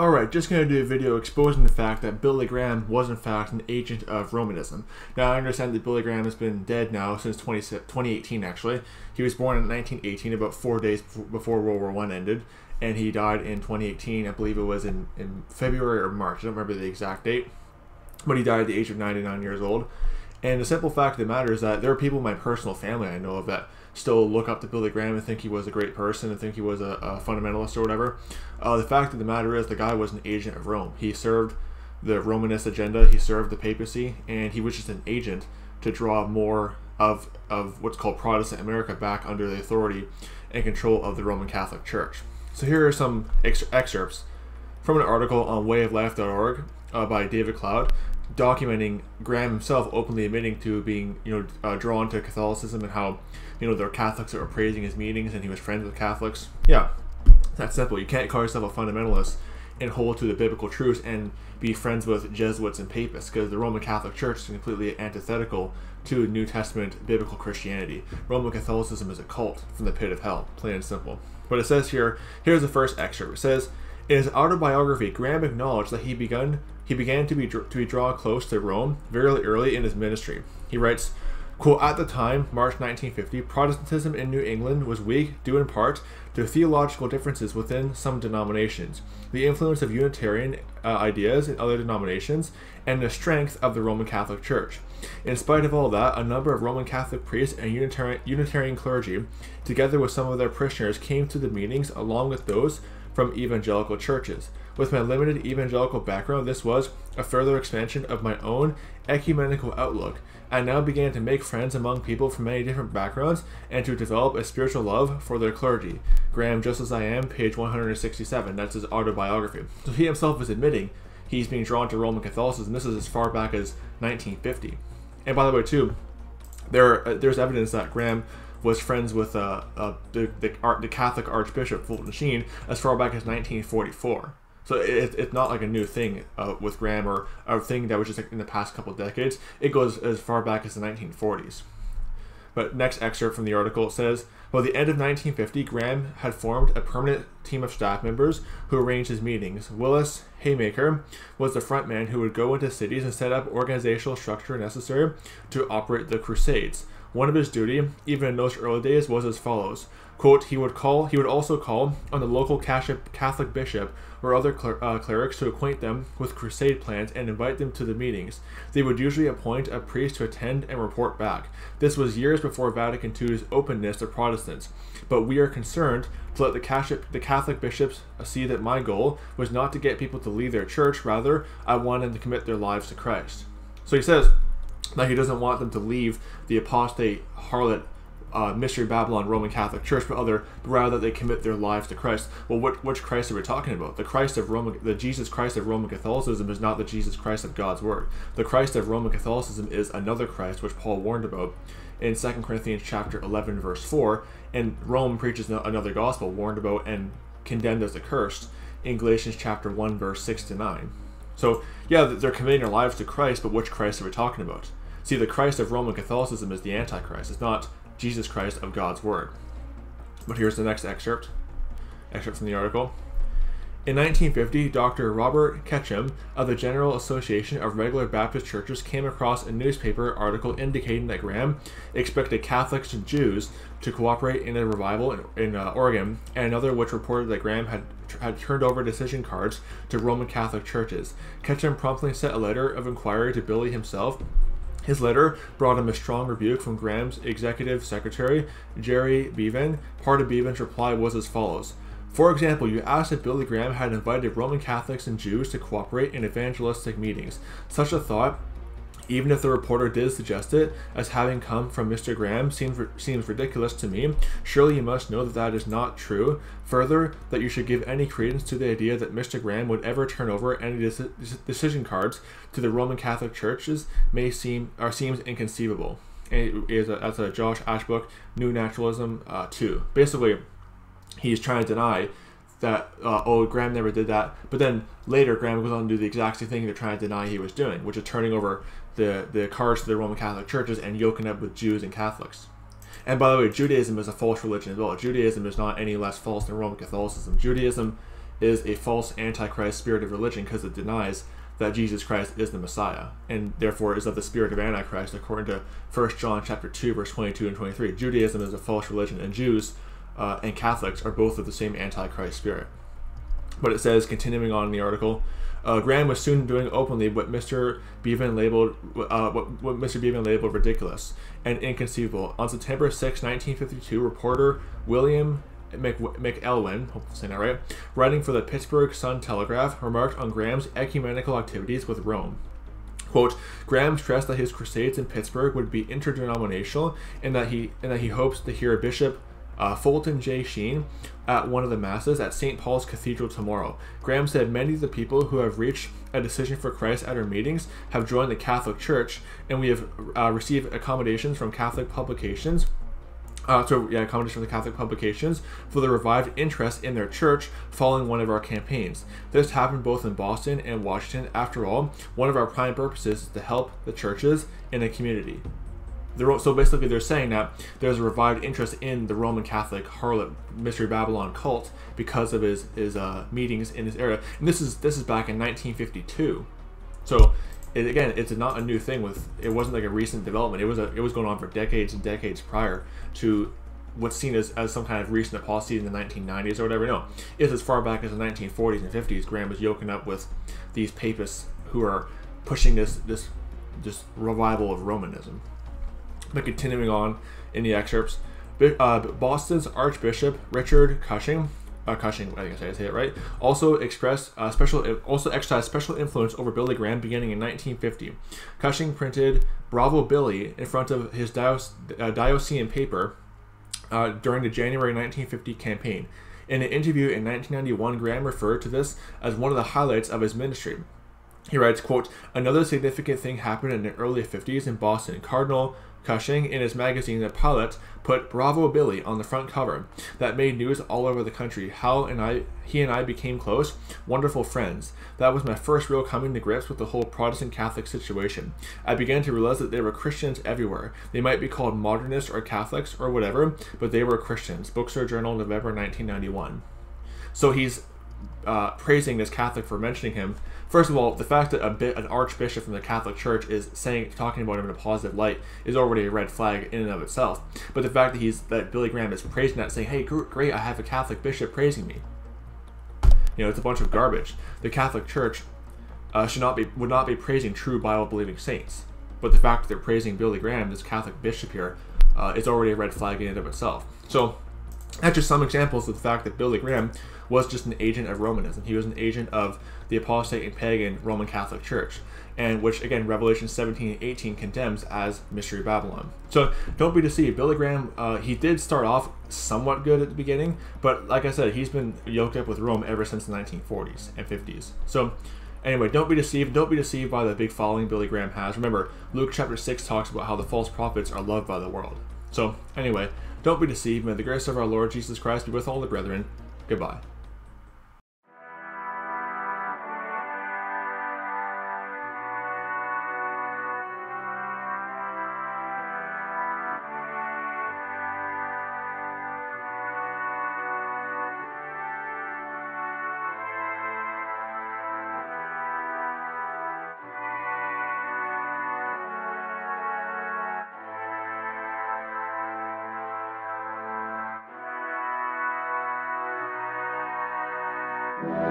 Alright, just going to do a video exposing the fact that Billy Graham was in fact an agent of Romanism. Now I understand that Billy Graham has been dead now since 20, 2018 actually. He was born in 1918, about four days before World War One ended, and he died in 2018, I believe it was in, in February or March, I don't remember the exact date, but he died at the age of 99 years old. And the simple fact of the matter is that there are people in my personal family I know of that still look up to Billy Graham and think he was a great person and think he was a, a fundamentalist or whatever. Uh, the fact of the matter is, the guy was an agent of Rome. He served the Romanist agenda, he served the papacy, and he was just an agent to draw more of, of what's called Protestant America back under the authority and control of the Roman Catholic Church. So here are some ex excerpts from an article on wayoflife.org uh, by David Cloud documenting Graham himself openly admitting to being, you know, uh, drawn to Catholicism and how, you know, there were Catholics that were praising his meetings and he was friends with Catholics. Yeah, that's simple. You can't call yourself a fundamentalist and hold to the biblical truths and be friends with Jesuits and Papists because the Roman Catholic Church is completely antithetical to New Testament biblical Christianity. Roman Catholicism is a cult from the pit of hell, plain and simple. But it says here, here's the first excerpt. It says, in his autobiography, Graham acknowledged that he he began to be to be drawn close to Rome very early in his ministry. He writes, quote, At the time, March 1950, Protestantism in New England was weak due in part to theological differences within some denominations, the influence of Unitarian uh, ideas in other denominations, and the strength of the Roman Catholic Church. In spite of all that, a number of Roman Catholic priests and Unitarian, Unitarian clergy, together with some of their parishioners, came to the meetings along with those from evangelical churches. With my limited evangelical background, this was a further expansion of my own ecumenical outlook. I now began to make friends among people from many different backgrounds and to develop a spiritual love for their clergy. Graham, Just As I Am, page 167. That's his autobiography. So he himself is admitting he's being drawn to Roman Catholicism. This is as far back as 1950. And by the way, too, there uh, there's evidence that Graham was friends with uh, uh, the, the, the, Catholic Archbishop Fulton Sheen as far back as 1944. So it, it's not like a new thing uh, with Graham or a thing that was just like in the past couple decades. It goes as far back as the 1940s. But next excerpt from the article says, by the end of 1950, Graham had formed a permanent team of staff members who arranged his meetings. Willis Haymaker was the front man who would go into cities and set up organizational structure necessary to operate the crusades. One of his duty, even in those early days, was as follows. Quote, he would call he would also call on the local Catholic bishop or other cler uh, clerics to acquaint them with crusade plans and invite them to the meetings. They would usually appoint a priest to attend and report back. This was years before Vatican II's openness to Protestants. But we are concerned to let the Catholic, the Catholic bishops see that my goal was not to get people to leave their church, rather, I wanted them to commit their lives to Christ. So he says, that he doesn't want them to leave the apostate harlot uh, mystery Babylon Roman Catholic Church, but other but rather that they commit their lives to Christ. Well, what, which Christ are we talking about? The Christ of Roman, the Jesus Christ of Roman Catholicism is not the Jesus Christ of God's Word. The Christ of Roman Catholicism is another Christ, which Paul warned about in 2 Corinthians chapter 11, verse 4. And Rome preaches another gospel warned about and condemned as accursed in Galatians chapter 1, verse 6 to 9. So, yeah, they're committing their lives to Christ, but which Christ are we talking about? See, the Christ of Roman Catholicism is the Antichrist. It's not Jesus Christ of God's Word. But here's the next excerpt. Excerpt from the article. In 1950, Dr. Robert Ketchum of the General Association of Regular Baptist Churches came across a newspaper article indicating that Graham expected Catholics and Jews to cooperate in a revival in, in uh, Oregon, and another which reported that Graham had, had turned over decision cards to Roman Catholic churches. Ketchum promptly sent a letter of inquiry to Billy himself his letter brought him a strong rebuke from Graham's executive secretary, Jerry Beavan. Part of Beavan's reply was as follows. For example, you asked if Billy Graham had invited Roman Catholics and Jews to cooperate in evangelistic meetings. Such a thought even if the reporter did suggest it as having come from Mr. Graham seems, seems ridiculous to me, surely you must know that that is not true. Further, that you should give any credence to the idea that Mr. Graham would ever turn over any decision cards to the Roman Catholic churches may seem or seems inconceivable. And it is a, that's a John Ashbrook New Neutralism uh, 2. Basically, he's trying to deny that uh, oh Graham never did that, but then later Graham goes on to do the exact same thing they're trying to deny he was doing, which is turning over the the cards to the Roman Catholic churches and yoking up with Jews and Catholics. And by the way, Judaism is a false religion as well. Judaism is not any less false than Roman Catholicism. Judaism is a false antichrist spirit of religion because it denies that Jesus Christ is the Messiah, and therefore is of the spirit of Antichrist, according to 1 John chapter 2, verse 22 and 23. Judaism is a false religion, and Jews uh, and Catholics are both of the same Antichrist spirit. But it says, continuing on in the article, uh, Graham was soon doing openly what Mr. Beavan labeled uh, what, what Mr. Beavan labeled ridiculous and inconceivable. On September 6, 1952, reporter William Mc, McElwain, hope I'm saying that right, writing for the Pittsburgh Sun Telegraph, remarked on Graham's ecumenical activities with Rome. Quote, Graham stressed that his crusades in Pittsburgh would be interdenominational and that he and that he hopes to hear a Bishop uh, Fulton J. Sheen at one of the masses at St. Paul's Cathedral tomorrow. Graham said many of the people who have reached a decision for Christ at our meetings have joined the Catholic Church, and we have uh, received accommodations from Catholic publications uh, so yeah, comments from the Catholic publications for the revived interest in their church following one of our campaigns. This happened both in Boston and Washington. After all, one of our prime purposes is to help the churches in a community. They're, so basically, they're saying that there's a revived interest in the Roman Catholic harlot Mystery Babylon cult because of his his uh, meetings in this area. And this is this is back in 1952. So it, again, it's not a new thing. With it wasn't like a recent development. It was a it was going on for decades and decades prior to what's seen as, as some kind of recent apostasy in the 1990s or whatever. No, it's as far back as the 1940s and 50s. Graham was yoking up with these papists who are pushing this this this revival of Romanism. But continuing on in the excerpts, uh, Boston's Archbishop Richard Cushing uh, Cushing, I think I say it right, also expressed uh, special, also exercised special influence over Billy Graham beginning in 1950. Cushing printed "Bravo Billy" in front of his uh, diocesan paper uh, during the January 1950 campaign. In an interview in 1991, Graham referred to this as one of the highlights of his ministry. He writes, quote, Another significant thing happened in the early 50s in Boston. Cardinal Cushing, in his magazine The Pilot, put Bravo Billy on the front cover. That made news all over the country. Hal and I, he and I became close, wonderful friends. That was my first real coming to grips with the whole Protestant Catholic situation. I began to realize that there were Christians everywhere. They might be called modernists or Catholics or whatever, but they were Christians. Bookstore Journal, November 1991. So he's uh, praising this Catholic for mentioning him. First of all, the fact that a bit, an archbishop from the Catholic Church is saying talking about him in a positive light is already a red flag in and of itself. But the fact that he's that Billy Graham is praising that, saying, "Hey, great, I have a Catholic bishop praising me," you know, it's a bunch of garbage. The Catholic Church uh, should not be would not be praising true Bible believing saints. But the fact that they're praising Billy Graham, this Catholic bishop here, uh, is already a red flag in and of itself. So that's just some examples of the fact that Billy Graham was just an agent of Romanism. He was an agent of the apostate and pagan Roman Catholic Church, and which again Revelation 17 and 18 condemns as Mystery Babylon. So don't be deceived. Billy Graham, uh, he did start off somewhat good at the beginning, but like I said, he's been yoked up with Rome ever since the 1940s and 50s. So Anyway, don't be deceived. Don't be deceived by the big following Billy Graham has. Remember, Luke chapter 6 talks about how the false prophets are loved by the world. So, anyway, don't be deceived. May the grace of our Lord Jesus Christ be with all the brethren. Goodbye. Bye.